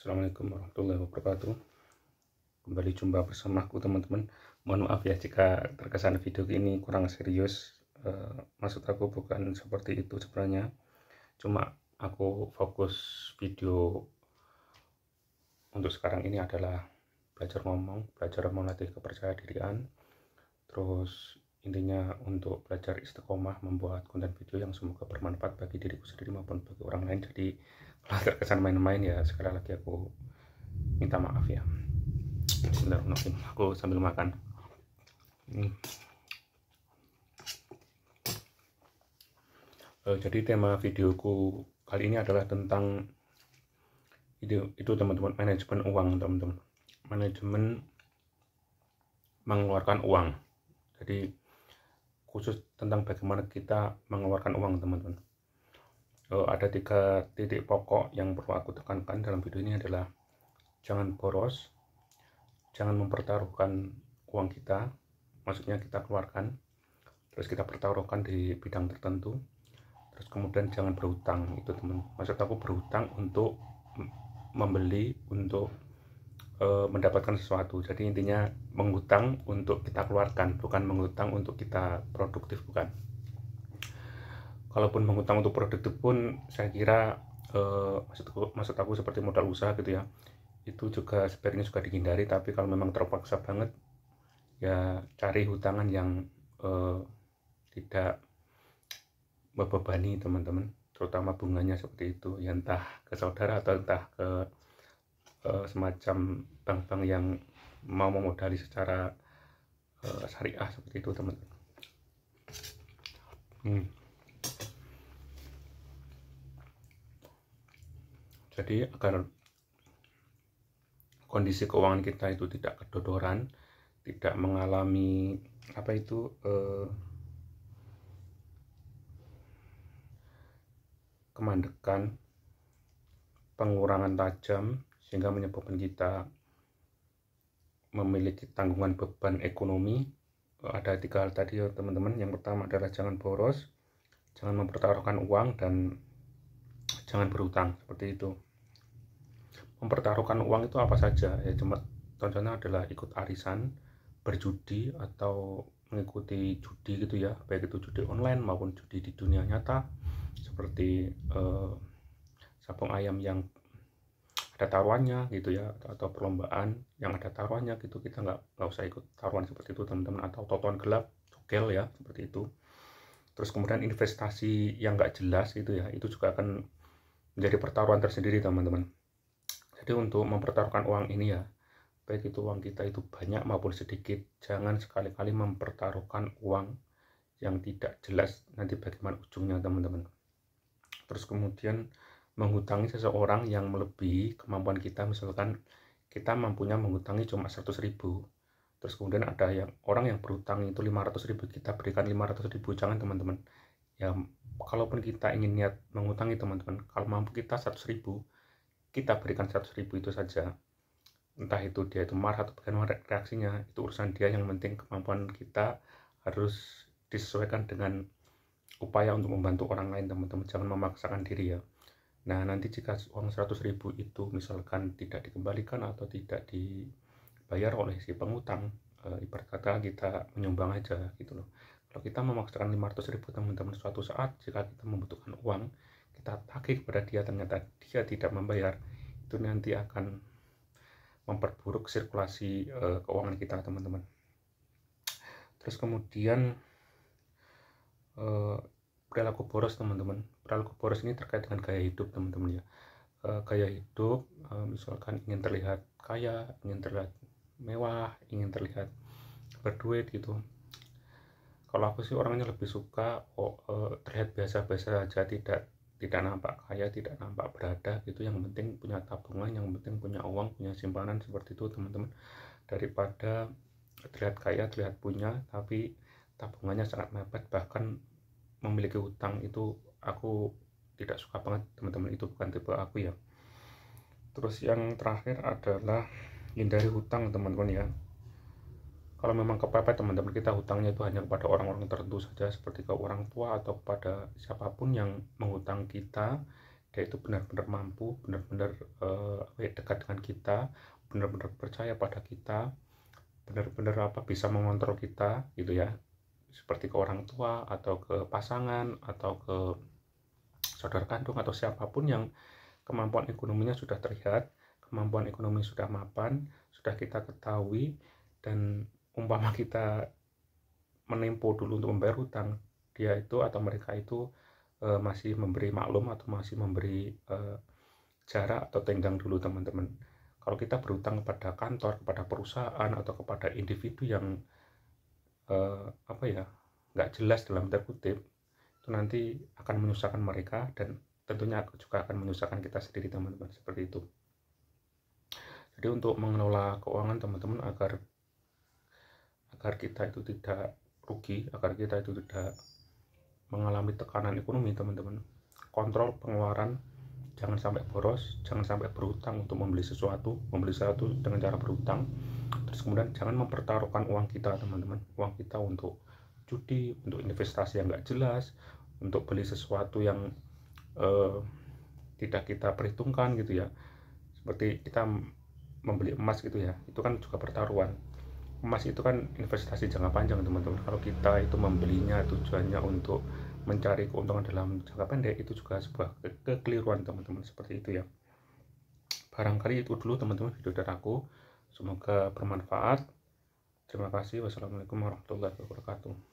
Assalamualaikum warahmatullahi wabarakatuh. Kembali jumpa bersama aku teman-teman. Mohon maaf ya jika terkesan video ini kurang serius. Uh, Maksud aku bukan seperti itu sebenarnya. Cuma aku fokus video Untuk sekarang ini adalah Belajar ngomong, belajar melatih kepercayaan dirian. Terus intinya untuk belajar istiqomah membuat konten video yang semoga bermanfaat bagi diriku sendiri maupun bagi orang lain jadi kalau terkesan main-main ya sekali lagi aku minta maaf ya. Bismillahirrahmanirrahim. Aku sambil makan. Hmm. uh, jadi tema videoku kali ini adalah tentang itu itu teman-teman manajemen uang teman-teman. Manajemen mengeluarkan uang. Jadi khusus tentang bagaimana kita mengeluarkan uang teman-teman. Uh, ada tiga titik pokok yang perlu aku tekankan dalam video ini adalah jangan boros, jangan mempertaruhkan uang kita, maksudnya kita keluarkan, terus kita pertaruhkan di bidang tertentu, terus kemudian jangan berhutang, itu teman, maksud aku berhutang untuk membeli, untuk e, mendapatkan sesuatu, jadi intinya menghutang untuk kita keluarkan, bukan menghutang untuk kita produktif, bukan. Kalaupun mengutang untuk produktif pun saya kira eh, maksud maksud aku seperti modal usaha gitu ya itu juga sebenarnya juga dihindari. Tapi kalau memang terpaksa banget ya cari hutangan yang eh, tidak membebani teman-teman terutama bunganya seperti itu. Ya entah ke saudara atau entah ke eh, semacam bank-bank yang mau memodali secara eh, syariah seperti itu teman-teman hmm. jadi agar kondisi keuangan kita itu tidak kedodoran tidak mengalami apa itu eh, kemandekan pengurangan tajam sehingga menyebabkan kita memiliki tanggungan beban ekonomi. Ada tiga hal tadi ya teman-teman. Yang pertama adalah jangan boros jangan mempertaruhkan uang dan jangan berutang seperti itu. Mempertaruhkan uang itu apa saja? Ya cuma contohnya adalah ikut arisan berjudi atau mengikuti judi gitu ya. Baik itu judi online maupun judi di dunia nyata. Seperti eh, sabung ayam yang ada taruhannya gitu ya atau, perlombaan yang ada taruhannya gitu kita nggak nggak usah ikut taruhan seperti itu teman-teman atau totoan gelap cogel ya seperti itu. Terus kemudian investasi yang nggak jelas gitu ya itu juga akan menjadi pertaruhan tersendiri teman-teman. Jadi untuk mempertaruhkan uang ini ya baik itu uang kita itu banyak maupun sedikit jangan sekali-kali mempertaruhkan uang yang tidak jelas nanti bagaimana ujungnya teman-teman. Terus kemudian menghutangi seseorang yang melebihi kemampuan kita. Misalkan kita mampunya menghutangi cuma 100 ribu. Terus kemudian ada yang orang yang berhutang itu 500 ribu kita berikan 500 ribu. Jangan teman-teman. Ya kalaupun kita ingin niat menghutangi teman-teman kalau mampu kita 100 ribu kita berikan 100 ribu itu saja. Entah itu dia itu marah atau bagaimana reaksinya itu urusan dia. Yang penting kemampuan kita harus disesuaikan dengan upaya untuk membantu orang lain teman-teman. Jangan memaksakan diri ya nah nanti jika uang 100 ribu itu misalkan tidak dikembalikan atau tidak dibayar oleh si pengutang e, ibarat kata kita menyumbang aja gitu loh. Kalau kita memaksakan 500 ribu teman-teman suatu saat jika kita membutuhkan uang kita tagih kepada dia ternyata dia tidak membayar itu nanti akan memperburuk sirkulasi uh, keuangan kita teman-teman. Terus kemudian uh, perilaku boros teman-teman. Perilaku boros ini terkait dengan gaya hidup teman-teman ya. Uh, gaya hidup uh, misalkan ingin terlihat kaya ingin terlihat mewah ingin terlihat berduit gitu. Kalau aku sih orangnya lebih suka oh, uh, terlihat biasa-biasa saja tidak tidak nampak kaya tidak nampak berada gitu. Yang penting punya tabungan yang penting punya uang punya simpanan seperti itu teman-teman. Daripada terlihat kaya terlihat punya tapi tabungannya sangat mepet bahkan memiliki hutang itu aku tidak suka banget teman-teman itu bukan tipe aku ya. Terus yang terakhir adalah hindari hutang teman-teman ya. Kalau memang kepepet teman-teman kita hutangnya itu hanya kepada orang-orang tertentu saja seperti ke orang tua atau kepada siapa pun yang menghutang kita dia itu benar-benar mampu benar-benar uh, dekat dengan kita benar-benar percaya pada kita benar-benar apa bisa mengontrol kita gitu ya seperti ke orang tua atau ke pasangan atau ke saudara kandung atau siapa pun yang kemampuan ekonominya sudah terlihat kemampuan ekonomi sudah mapan sudah kita ketahui dan umpama kita menempo dulu untuk membayar hutang dia itu atau mereka itu e, masih memberi maklum atau masih memberi e, jarak atau tenggang dulu teman-teman. Kalau kita berutang kepada kantor kepada perusahaan atau kepada individu yang uh, apa ya nggak jelas dalam tanda kutip itu nanti akan menyusahkan mereka dan tentunya juga akan menyusahkan kita sendiri teman-teman seperti itu. Jadi untuk mengelola keuangan teman-teman agar agar kita itu tidak rugi agar kita itu tidak mengalami tekanan ekonomi teman-teman kontrol pengeluaran jangan sampai boros jangan sampai berhutang untuk membeli sesuatu membeli sesuatu dengan cara berhutang terus kemudian jangan mempertaruhkan uang kita teman-teman. Uang kita untuk judi untuk investasi yang nggak jelas untuk beli sesuatu yang uh, tidak kita perhitungkan gitu ya. Seperti kita membeli emas gitu ya itu kan juga pertaruhan. Emas itu kan investasi jangka panjang teman-teman. Kalau kita itu membelinya tujuannya untuk mencari keuntungan dalam jangka pendek itu juga sebuah ke kekeliruan teman-teman. Seperti itu ya. Barangkali itu dulu teman-teman video dari aku semoga bermanfaat. Terima kasih. Wassalamualaikum warahmatullahi wabarakatuh